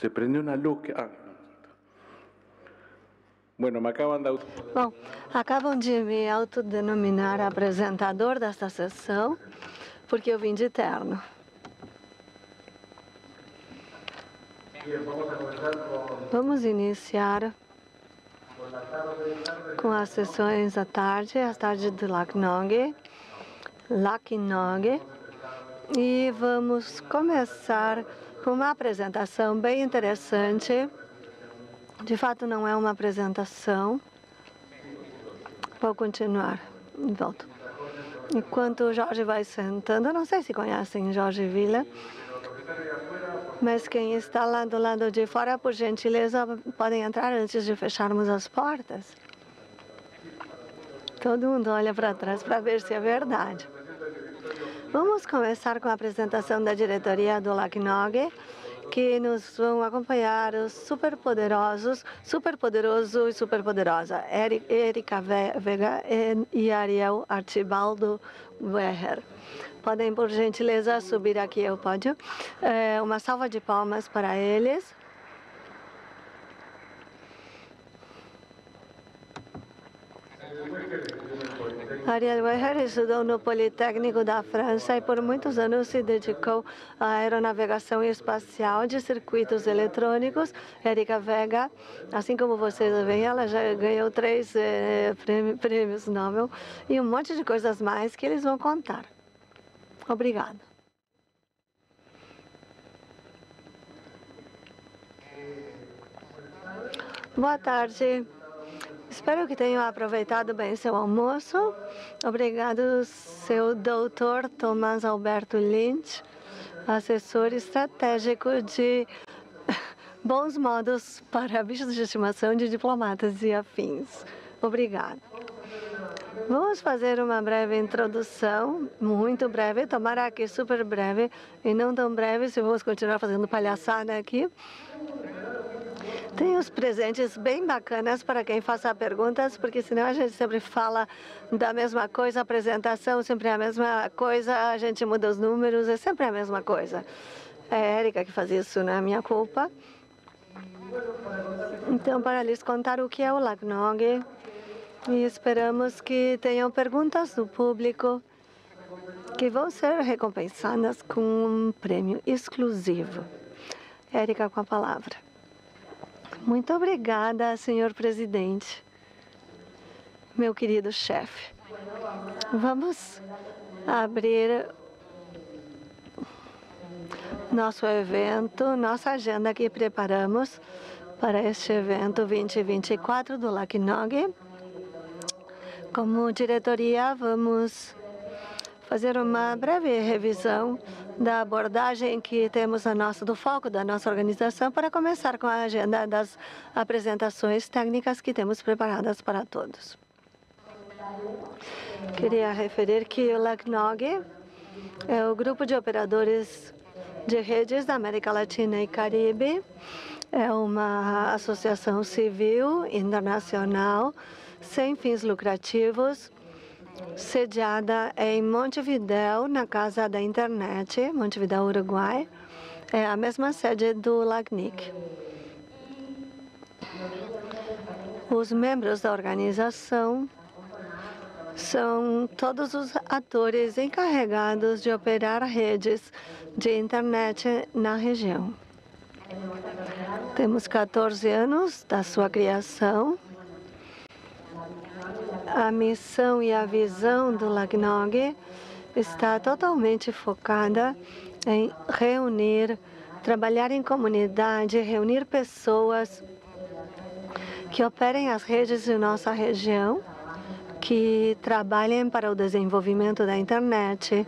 Se prendió una luz que... Ah, Bueno, me de... Bom, acabam de me autodenominar apresentador desta sessão, porque eu vim de terno. Vamos iniciar com as sessões à tarde, às tardes de Laknog, Laknog, e vamos começar uma apresentação bem interessante. De fato, não é uma apresentação. Vou continuar. Volto. Enquanto o Jorge vai sentando, não sei se conhecem Jorge Villa, mas quem está lá do lado de fora, por gentileza, podem entrar antes de fecharmos as portas. Todo mundo olha para trás para ver se é verdade. Vamos começar com a apresentação da diretoria do LACNOG, que nos vão acompanhar os superpoderosos, superpoderoso e superpoderosa, Erika Vega e Ariel Archibaldo Weher. Podem, por gentileza, subir aqui ao pódio. É, uma salva de palmas para eles. Ariel Weher estudou no Politécnico da França e por muitos anos se dedicou à aeronavegação espacial de circuitos eletrônicos. Erika Vega, assim como vocês veem, ela já ganhou três eh, prêmios Nobel e um monte de coisas mais que eles vão contar. Obrigada. Boa tarde. Espero que tenham aproveitado bem seu almoço. Obrigado, seu doutor Tomás Alberto Lynch, assessor estratégico de bons modos para bichos de estimação de diplomatas e afins. Obrigado. Vamos fazer uma breve introdução, muito breve, tomara que super breve e não tão breve, se vamos continuar fazendo palhaçada aqui. Tem os presentes bem bacanas para quem faça perguntas, porque senão a gente sempre fala da mesma coisa, a apresentação sempre é a mesma coisa, a gente muda os números, é sempre a mesma coisa. É a Érica que faz isso, não é minha culpa. Então, para lhes contar o que é o Lagnog, e esperamos que tenham perguntas do público que vão ser recompensadas com um prêmio exclusivo. Érica com a palavra. Muito obrigada, senhor presidente. Meu querido chefe. Vamos abrir nosso evento, nossa agenda que preparamos para este evento 2024 do LACNOG. Como diretoria, vamos fazer uma breve revisão da abordagem que temos a nossa, do foco da nossa organização para começar com a agenda das apresentações técnicas que temos preparadas para todos. Queria referir que o LACNOG é o grupo de operadores de redes da América Latina e Caribe. É uma associação civil internacional sem fins lucrativos sediada em Montevideo, na Casa da Internet, Montevideo, Uruguai. É a mesma sede do LACNIC. Os membros da organização são todos os atores encarregados de operar redes de internet na região. Temos 14 anos da sua criação a missão e a visão do LACNOG está totalmente focada em reunir, trabalhar em comunidade, reunir pessoas que operem as redes de nossa região, que trabalhem para o desenvolvimento da internet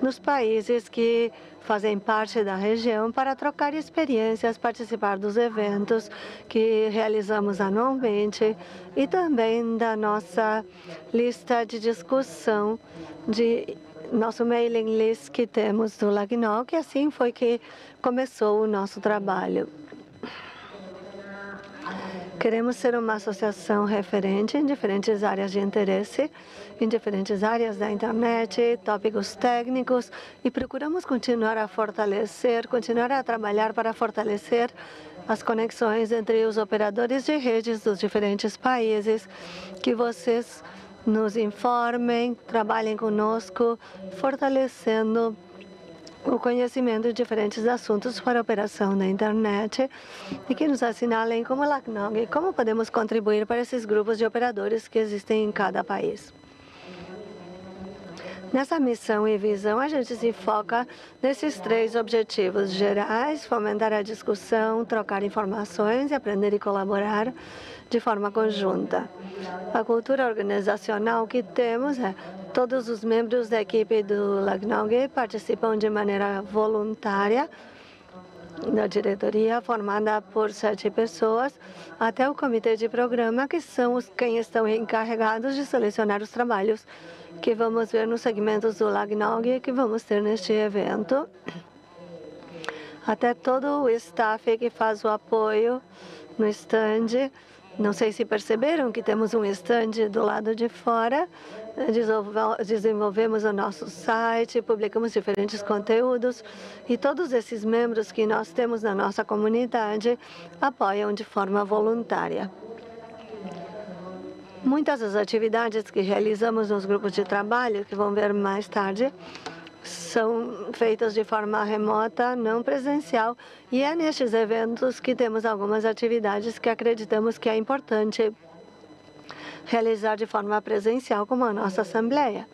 nos países que fazem parte da região para trocar experiências, participar dos eventos que realizamos anualmente e também da nossa lista de discussão de nosso mailing list que temos do Lagnol, que assim foi que começou o nosso trabalho. Queremos ser uma associação referente em diferentes áreas de interesse, em diferentes áreas da internet, tópicos técnicos, e procuramos continuar a fortalecer, continuar a trabalhar para fortalecer as conexões entre os operadores de redes dos diferentes países, que vocês nos informem, trabalhem conosco, fortalecendo o conhecimento de diferentes assuntos para a operação da internet e que nos assinalem como LACNOG como podemos contribuir para esses grupos de operadores que existem em cada país. Nessa missão e visão, a gente se foca nesses três objetivos gerais: fomentar a discussão, trocar informações e aprender e colaborar de forma conjunta. A cultura organizacional que temos é todos os membros da equipe do LACNOG participam de maneira voluntária da diretoria, formada por sete pessoas, até o comitê de programa, que são os quem estão encarregados de selecionar os trabalhos que vamos ver nos segmentos do LAGNOG que vamos ter neste evento. Até todo o staff que faz o apoio no stand. Não sei se perceberam que temos um stand do lado de fora. Desenvolvemos o nosso site, publicamos diferentes conteúdos e todos esses membros que nós temos na nossa comunidade apoiam de forma voluntária. Muitas das atividades que realizamos nos grupos de trabalho, que vão ver mais tarde, são feitas de forma remota, não presencial, e é nestes eventos que temos algumas atividades que acreditamos que é importante realizar de forma presencial, como a nossa assembleia.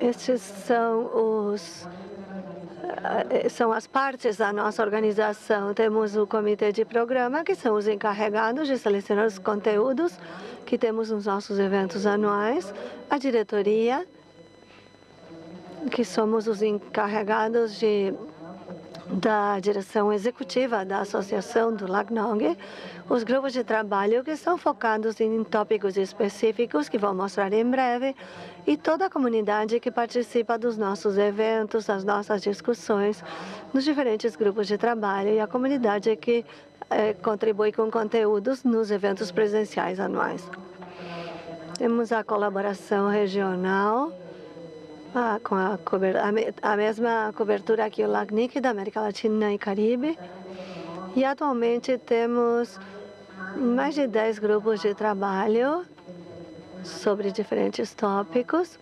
Estes são os eh, são as partes da nossa organização. Temos o comitê de programa, que são os encarregados de selecionar os conteúdos que temos nos nossos eventos anuais, a diretoria, que somos os encarregados de da direção executiva da Associação do LACNOG, os grupos de trabalho que estão focados em tópicos específicos que vou mostrar em breve e toda a comunidade que participa dos nossos eventos, das nossas discussões, nos diferentes grupos de trabalho e a comunidade que eh, contribui com conteúdos nos eventos presenciais anuais. Temos a colaboração regional ah, com a, a, a, mesma cobertura que o LACNIC da América Latina e Caribe. E atualmente temos mais de 10 grupos de trabalho sobre diferentes tópicos.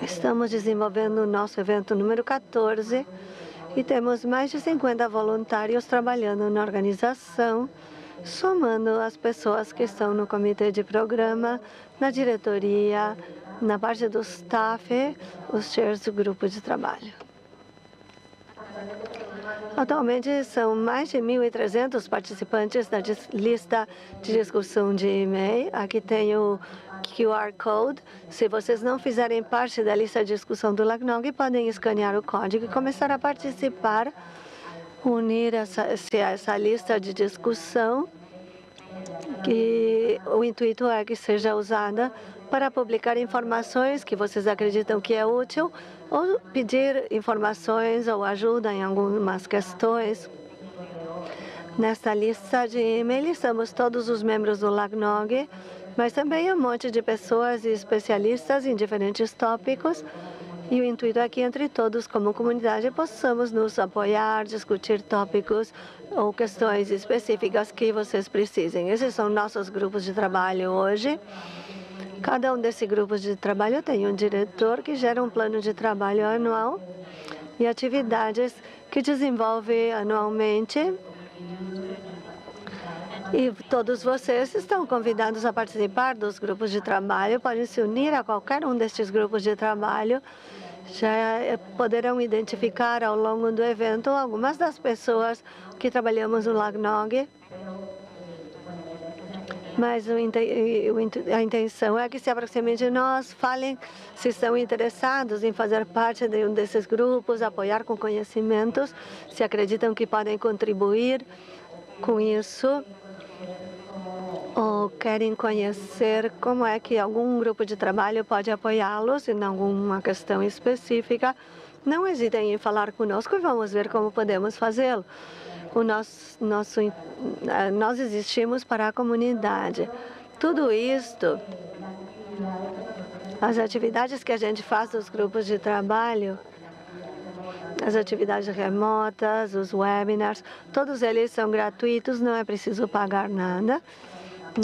Estamos desenvolvendo o nosso evento número 14 e temos mais de 50 voluntários trabalhando na organização, somando as pessoas que estão no comitê de programa, na diretoria, na parte do staff, os chairs do grupo de trabalho. Atualmente, são mais de 1.300 participantes na lista de discussão de e-mail. Aqui tem o QR Code. Se vocês não fizerem parte da lista de discussão do LACNOG, podem escanear o código e começar a participar, unir essa, essa lista de discussão, que o intuito é que seja usada para publicar informações que vocês acreditam que é útil ou pedir informações ou ajuda em algumas questões. Nesta lista de e-mail estamos todos os membros do LAGNOG, mas também um monte de pessoas e especialistas em diferentes tópicos. E o intuito é que entre todos, como comunidade, possamos nos apoiar, discutir tópicos ou questões específicas que vocês precisem. Esses são nossos grupos de trabalho hoje. Cada um desses grupos de trabalho tem um diretor que gera um plano de trabalho anual e atividades que desenvolve anualmente. E todos vocês estão convidados a participar dos grupos de trabalho, podem se unir a qualquer um destes grupos de trabalho. Já eh, poderão identificar ao longo do evento algumas das pessoas que trabalhamos no LAGNOG mas a intenção é que se aproximem de nós, falem se estão interessados em fazer parte de um desses grupos, apoiar com conhecimentos, se acreditam que podem contribuir com isso. ou querem conhecer como é que algum grupo de trabalho pode apoiá-los em alguma questão específica, não hesitem em falar conosco e vamos ver como podemos fazê-lo. O nosso, nosso, nós existimos para a comunidade. Tudo isto, as atividades que a gente faz nos grupos de trabalho, as atividades remotas, os webinars, todos eles são gratuitos, não é preciso pagar nada.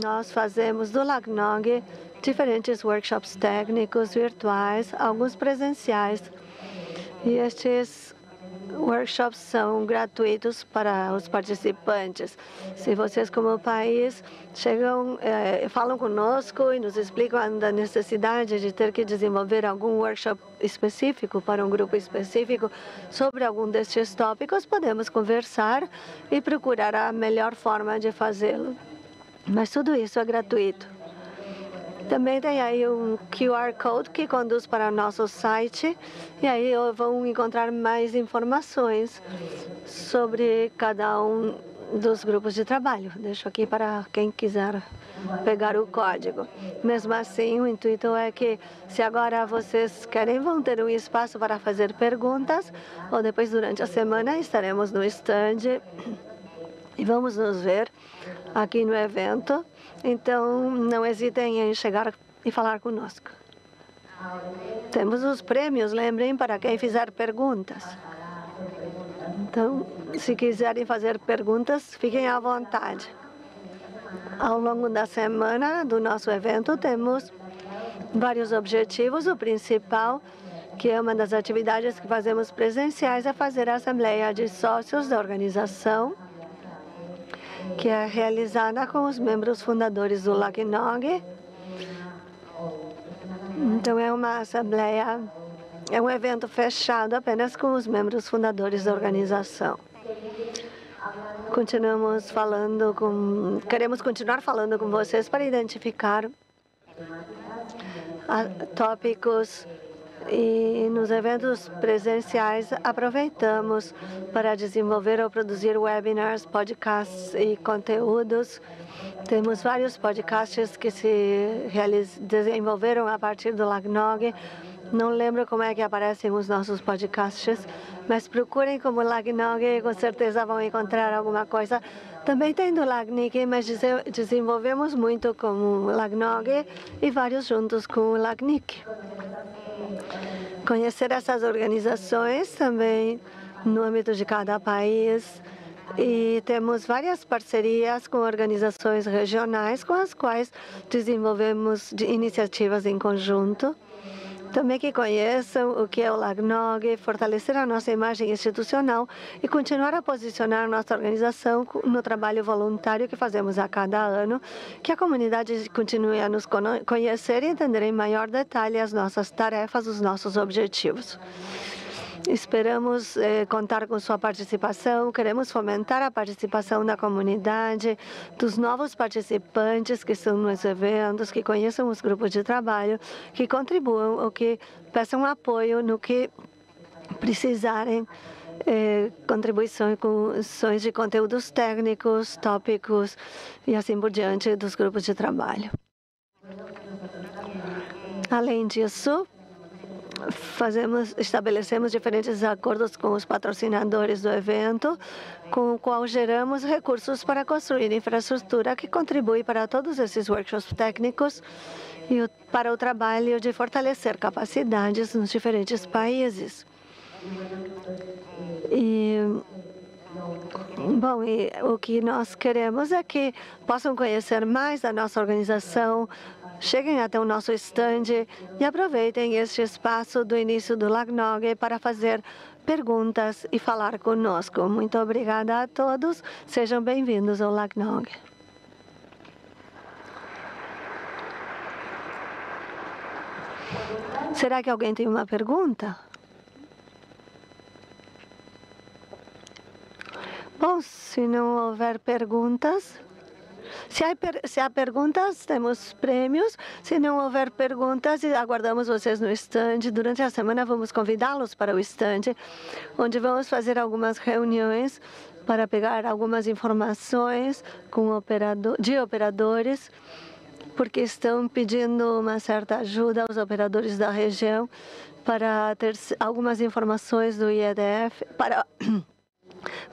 Nós fazemos do LACNOG diferentes workshops técnicos virtuais, alguns presenciais. E estes workshops são gratuitos para os participantes. Se vocês, como país, chegam, eh, falam conosco e nos explicam da necessidade de ter que desenvolver algum workshop específico para um grupo específico sobre algum destes tópicos, podemos conversar e procurar a melhor forma de fazê-lo. Mas tudo isso é gratuito. Também tem aí um QR Code que conduz para o nosso site e aí vão encontrar mais informações sobre cada um dos grupos de trabalho. Deixo aqui para quem quiser pegar o código. Mesmo assim, o intuito é que se agora vocês querem, vão ter um espaço para fazer perguntas ou depois durante a semana estaremos no stand e vamos nos ver aqui no evento. Então, não hesitem em chegar e falar conosco. Temos os prêmios, lembrem, para quem fizer perguntas. Então, se quiserem fazer perguntas, fiquem à vontade. Ao longo da semana do nosso evento, temos vários objetivos. O principal, que é uma das atividades que fazemos presenciais, é fazer a assembleia de sócios da organização que é realizada com os membros fundadores do LACNOG. Então, é uma assembleia, é um evento fechado apenas com os membros fundadores da organização. Continuamos falando com, queremos continuar falando com vocês para identificar tópicos e nos eventos presenciais aproveitamos para desenvolver ou produzir webinars, podcasts e conteúdos. Temos vários podcasts que se desenvolveram a partir do Lagnog. Não lembro como é que aparecem os nossos podcasts, mas procurem como Lagnog e com certeza vão encontrar alguma coisa. Também tem do Lagnik, mas desenvolvemos muito com o Lagnog e vários juntos com o Lagnik conhecer essas organizações também no âmbito de cada país. E temos várias parcerias com organizações regionais com as quais desenvolvemos iniciativas em conjunto. Também que conheçam o que é o LAGNOG, fortalecer a nossa imagem institucional e continuar a posicionar nossa organização no trabalho voluntário que fazemos a cada ano, que a comunidade continue a nos conhecer e entender em maior detalhe as nossas tarefas, os nossos objetivos. Esperamos eh, contar com sua participação. Queremos fomentar a participação da comunidade, dos novos participantes que estão nos eventos, que conheçam os grupos de trabalho, que contribuam ou que peçam apoio no que precisarem. Eh, contribuições de conteúdos técnicos, tópicos e assim por diante dos grupos de trabalho. Além disso, fazemos, estabelecemos diferentes acordos com os patrocinadores do evento, com o qual geramos recursos para construir infraestrutura que contribui para todos esses workshops técnicos e para o trabalho de fortalecer capacidades nos diferentes países. E Bom, e o que nós queremos é que possam conhecer mais da nossa organização, Cheguem até o nosso estande e aproveitem este espaço do início do Lagnog para fazer perguntas e falar conosco. Muito obrigada a todos. Sejam bem-vindos ao Lagnog. Será que alguém tem uma pergunta? Bom, se não houver perguntas, Se há, se há perguntas, temos prêmios. Se não houver perguntas, aguardamos vocês no estande. Durante a semana, vamos convidá-los para o estande, onde vamos fazer algumas reuniões para pegar algumas informações com operador, de operadores, porque estão pedindo uma certa ajuda aos operadores da região para ter algumas informações do IEDF, para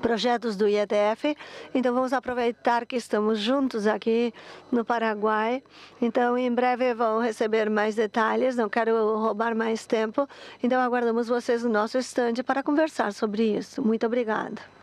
projetos do IEDF. Então, vamos aproveitar que estamos juntos aqui no Paraguai. Então, em breve vão receber mais detalhes. Não quero roubar mais tempo. Então, aguardamos vocês no nosso estande para conversar sobre isso. Muito obrigada.